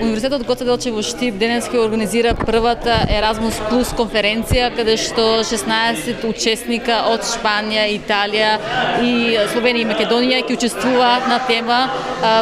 Универзитетот Гоце Делчев во Штип денес ќе организира првата Erasmus Plus конференција каде што 16 учесника од Шпанија, Италија и Словенија и Македонија ќе учествуваат на тема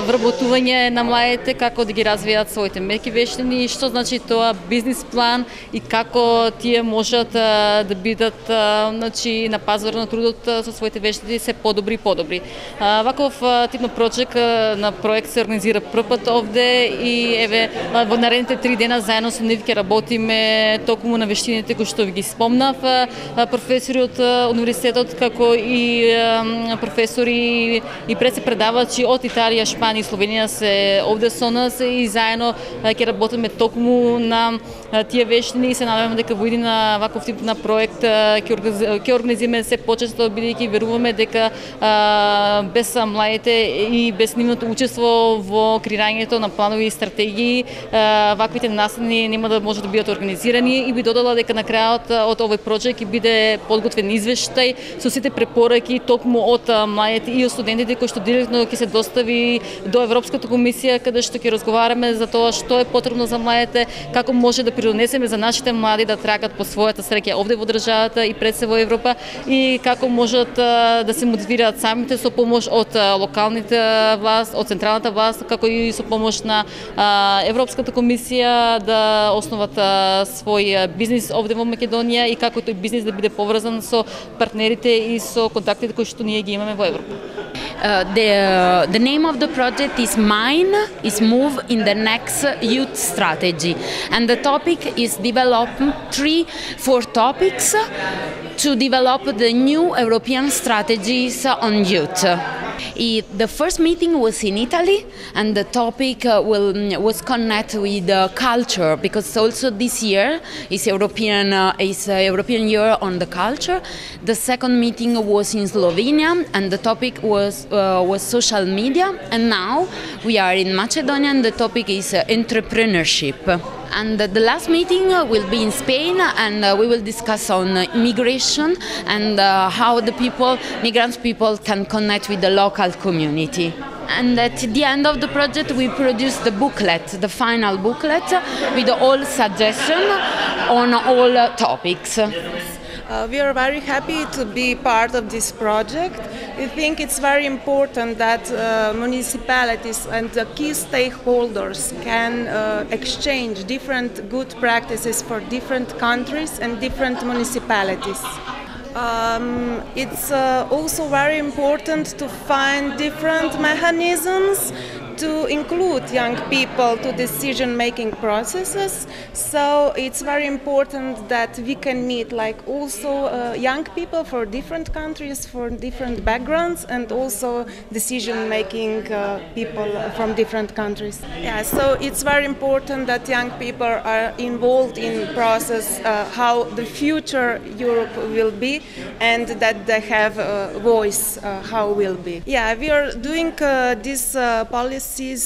вработување на младите како да ги развијат своите меки вештини и што значи тоа бизнис план и како тие можат да бидат значи на пазар на трудот со своите вештини се подобри и подобри. Ваков тип на проект на проект се организира прв пат овде и еве во наредните три дена заедно со нив ќе работиме токму на вештините кои што ви ги спомнав, професори од универзитетот како и професори и предавачи од Италија, Шпанија и Словенија се овде со нас и заедно ќе работиме токму на тие вештини и се надеваме дека во един ваков тип на проект ќе организираме се почесто бидејќи веруваме дека без младите и без нивното учество во креирањето на планови и стратегии, ваквите настани нема да може да бидат организирани и би додала дека на крајот од овој проект ќе биде подготвен извештај со сите препораки токму од младите и од студентите кои што директно ќе се достави до Европската комисија каде што ќе разговараме за тоа што е потребно за младите, како може да придонесеме за нашите млади да трагат по својата среќа овде во државата и пред се во Европа и како можат да се мотивираат самите со помош од локалните власт, од централната власт, како и со помош на Европската комисија да основат свој бизнис овде во Македонија и како тој бизнис да биде поврзан со партнерите и со контактите кои што ние ги имаме во Европа. Uh, the uh, the name of the project is mine is move in the next youth strategy and the topic is develop three four topics to develop the new european strategies on youth the first meeting was in Italy, and the topic uh, will, was connected with uh, culture because also this year is European uh, is European Year on the culture. The second meeting was in Slovenia, and the topic was was social media. And now we are in Macedonia, and the topic is entrepreneurship and the last meeting uh, will be in Spain uh, and uh, we will discuss on immigration and how the people, migrant people can connect with the local community. And at the end of the project, we produce the booklet, the final booklet, with all suggestions on all topics. Uh, we are very happy to be part of this project. We think it's very important that uh, municipalities and the key stakeholders can uh, exchange different good practices for different countries and different municipalities. Um, it's uh, also very important to find different mechanisms to include young people to decision making processes. So it's very important that we can meet like also uh, young people for different countries for different backgrounds and also decision making uh, people from different countries. Yeah so it's very important that young people are involved in process uh, how the future europe will be and that they have a voice uh, how will be. Yeah we are doing uh, this uh, policy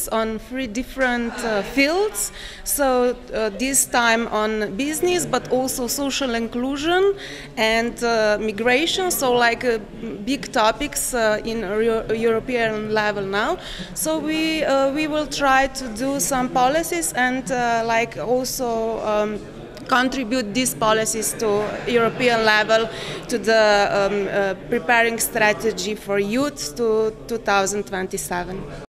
on three different uh, fields. So uh, this time on business, but also social inclusion and uh, migration. So like uh, big topics uh, in European level now. So we we will try to do some policies and like also. Um, contribute these policies to European level to the um, uh, preparing strategy for youth to 2027.